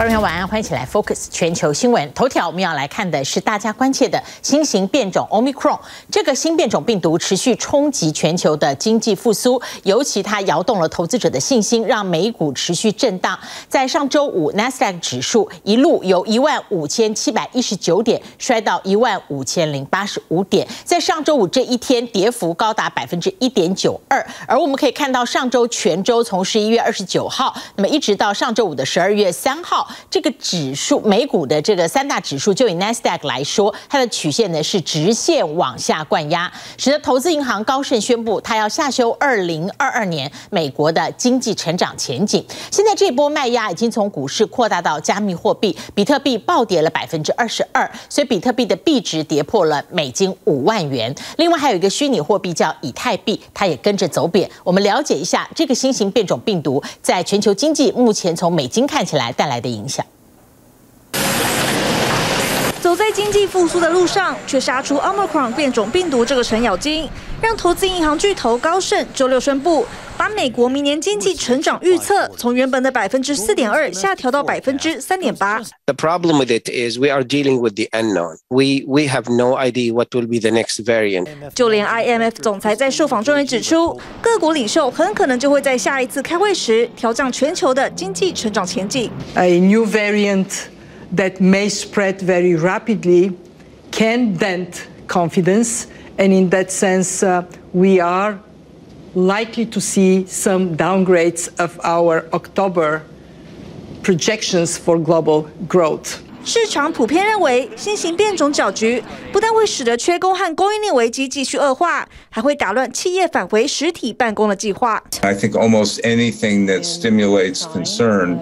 观众朋友晚安，欢迎起来 Focus 全球新闻头条。我们要来看的是大家关切的新型变种 Omicron。这个新变种病毒持续冲击全球的经济复苏，尤其它摇动了投资者的信心，让美股持续震荡。在上周五，NASDAQ 指数一路由一万五千七百一十九点摔到一万五千零八十五点，在上周五这一天跌幅高达百分之一点九二。而我们可以看到，上周全周从十一月二十九号，那么一直到上周五的十二月三号。这个指数，美股的这个三大指数，就以 Nasdaq 来说，它的曲线呢是直线往下灌压，使得投资银行高盛宣布，它要下修二零二二年美国的经济成长前景。现在这波卖压已经从股市扩大到加密货币，比特币暴跌了百分之二十二，所以比特币的币值跌破了美金五万元。另外还有一个虚拟货币叫以太币，它也跟着走贬。我们了解一下这个新型变种病毒在全球经济目前从美金看起来带来的影影响。走在经济复苏的路上，却杀出 Omicron 变种病毒这个程咬金，让投资银行巨头高盛周六宣布，把美国明年经济成长预测从原本的百分之四点二下调到百分之三点八。The problem with it is we are dealing with the unknown. We we have no idea what will be the next variant. 就连 IMF 总裁在受访中也指出，各国领袖很可能就会在下一次开会时调降全球的经济成长前景。A new variant. that may spread very rapidly can dent confidence. And in that sense, uh, we are likely to see some downgrades of our October projections for global growth. 市场普遍认为，新型变种搅局不但会使得缺工和供应链危机继续恶化，还会打乱企业返回实体办公的计划。I think almost anything that stimulates concern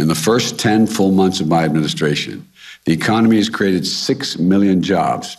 in the first 10 full months of my administration, the economy has created 6 million jobs,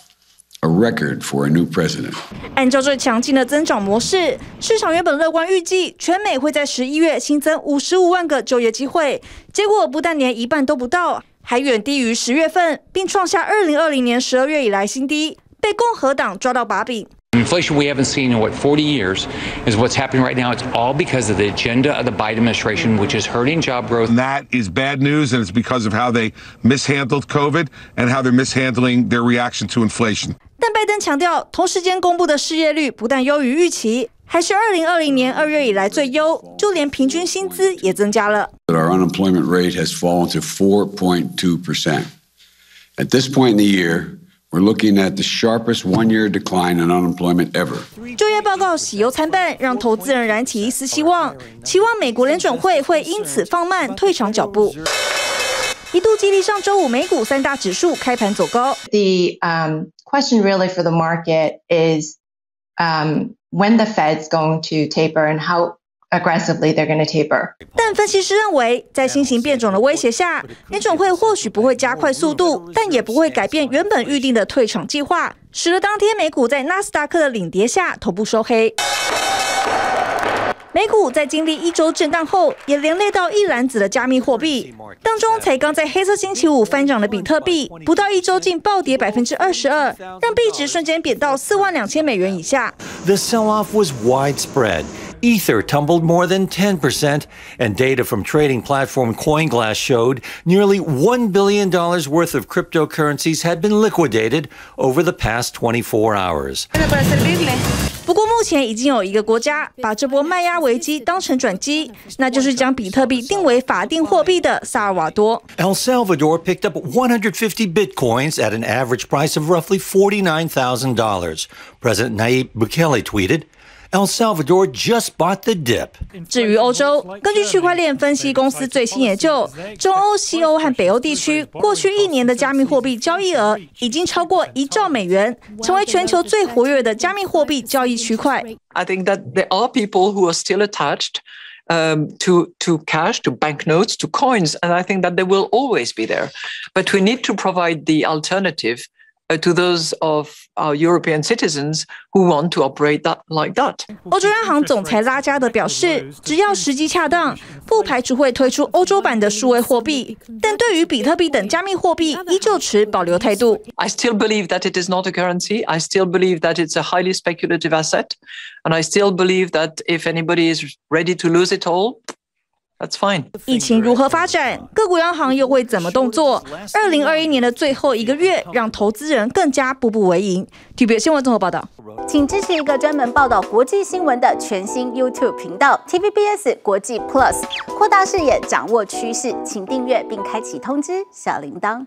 a record for a new president. 按照这强劲的增长模式，市场原本乐观预计全美会在十一月新增五十五万个就业机会，结果不但连一半都不到，还远低于十月份，并创下二零二零年十二月以来新低，被共和党抓到把柄。Inflation we haven't seen in what 40 years is what's happening right now. It's all because of the agenda of the Biden administration, which is hurting job growth. And that is bad news, and it's because of how they mishandled COVID and how they're mishandling their reaction to inflation. 但拜登强调，同时间公布的失业率不但优于预期，还是二零二零年二月以来最优，就连平均薪资也增加了。Our unemployment rate has fallen to 4.2 percent. At this point in the year. We're looking at the sharpest one-year decline in unemployment ever. 就业报告喜忧参半，让投资人燃起一丝希望，期望美国联准会会因此放慢退场脚步。一度激励上周五美股三大指数开盘走高。The um, question really for the market is um, when the Fed's going to taper and how aggressively they're going to taper. 但分析师认为，在新型变种的威胁下，联准会或许不会加快速度，但也不会改变原本预定的退场计划，使得当天美股在纳斯达克的领跌下头部收黑。美股在经历一周震荡后，也连累到一篮子的加密货币，当中才刚在黑色星期五翻涨的比特币，不到一周竟暴跌百分之二十二，让币值瞬间贬到四万两千美元以下。The sell-off was widespread. Ether tumbled more than 10%, and data from trading platform CoinGlass showed nearly $1 billion worth of cryptocurrencies had been liquidated over the past 24 hours. 不过，目前已经有一个国家把这波卖压危机当成转机，那就是将比特币定为法定货币的萨尔瓦多。El Salvador picked up 150 bitcoins at an average price of roughly $49,000. President Nayib Bukele tweeted. El Salvador just bought the dip。至于欧洲，根据区块链分析公司最新研究，中欧、西欧和北欧地区过去一年的加密货币交易额已经超过一兆美元，成为全球最活跃的加密货币交易区块。I think that there are people who are still attached um, to to cash, to banknotes, to coins, and I think that they will always be there. But we need to provide the alternative uh, to those of our European citizens who want to operate that like that. 欧洲央行总裁拉加德表示，只要时机恰当，不排除会推出欧洲版的数位货币。但对于比特币等加密货币，依旧持保留态度。I still believe that it is not a currency. I still believe that it's a highly speculative asset, and I still believe that if anybody is ready to lose it all. That's fine. 疫情如何发展，各国央行又会怎么动作？二零二一年的最后一个月，让投资人更加步步为营。TVB 新闻综合报道，请支持一个专门报道国际新闻的全新 YouTube 频道 TVBS 国际 Plus，扩大视野，掌握趋势，请订阅并开启通知小铃铛。